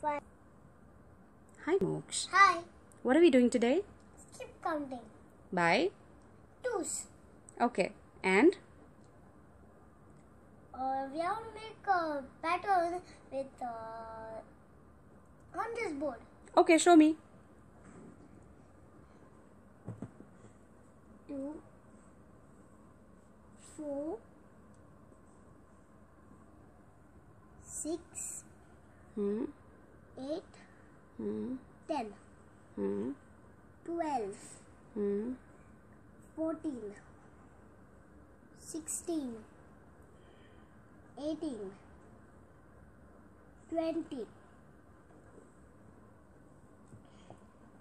five. Hi, Moksh. Hi. What are we doing today? Skip counting. By? Twos. Okay. And? Uh, we have to make a pattern with uh, on this board. Okay, show me. Two, four, six, Hmm. Eight, Hmm. ten, Hmm. twelve, Hmm. fourteen, sixteen, eighteen, twenty,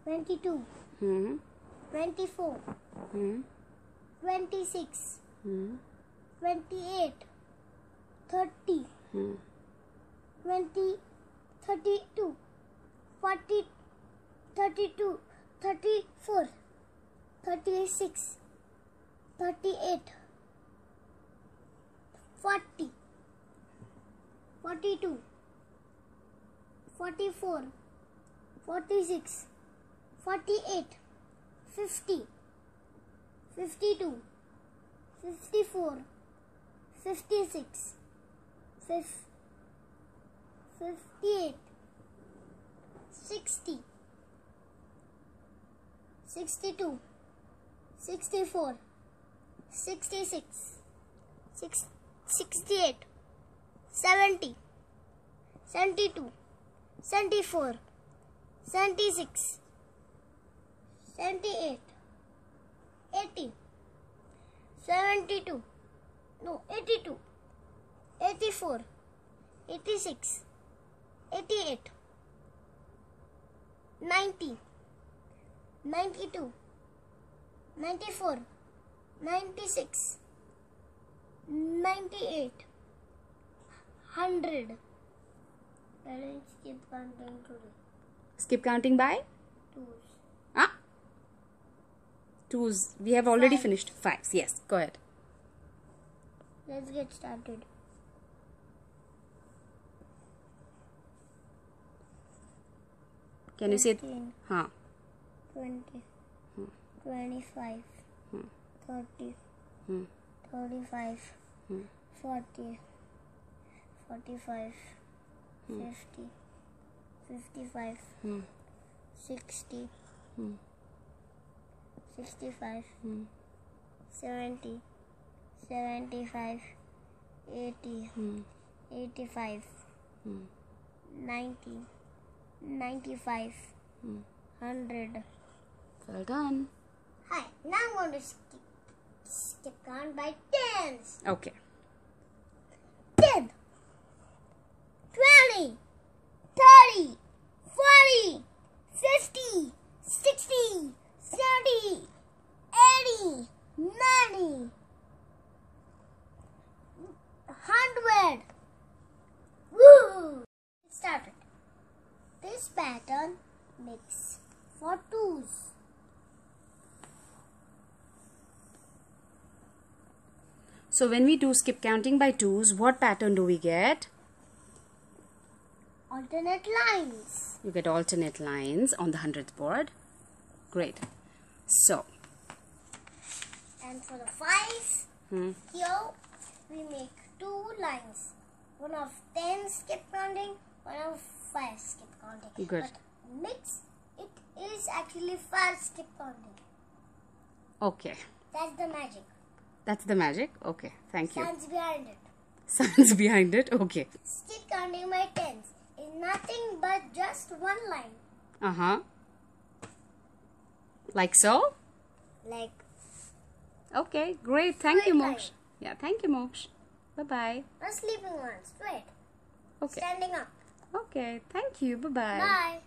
twenty-two, Hmm. twenty-four, Hmm. twenty-six, Hmm. 28, 30, Hmm. 20, 32, 40, 32, 34, 36, 38, 40, 42, 44, 46, 48, 50, 52, 54, 56, fif- 58, 60, 62, 64, 66, six- 68, 70, 72, 74, 76, 78, 80, 72, no, 82, 84, 86, 88, 90, 92, 94, 96, 98, 100. Let's keep counting today. Skip counting by? Twos. Ah. Twos. We have already Five. finished fives. Yes. Go ahead. Let's get started. Can you say? 15, Huh. 20, 25, Hmm. 30, Hmm. 35, Hmm. 40, 45, 50, 55, Hmm. 60, Hmm. 65, Hmm. 70, 75, 80, Hmm. 85, Hmm. 90, 95, Hmm. 100. Well done. Hi, now I'm going to skip, skip count by tens. Okay. 10, 20, 30, 40, 50, 60, 70, 80, 90, 100. Woo! It started. This makes for twos. So when we do skip counting by twos, what pattern do we get? Alternate lines. You get alternate lines on the hundreds board. Great. So, And for the fives, hmm, Here we make two lines. One of 10 skip counting, one of 5 skip counting. Good. But mix, it is actually 5 skip counting. okay. That's the magic. That's the magic. Okay. Thank you. Science behind it. Science behind it. Okay. Skip counting by tens is nothing but just one line. Uh huh. Like so? Like Okay. Great. Thank you, Moksh. Yeah. Thank you, Moksh. Bye bye. a sleeping one, straight. Okay. Standing up. Okay. Thank you. Bye bye. Bye.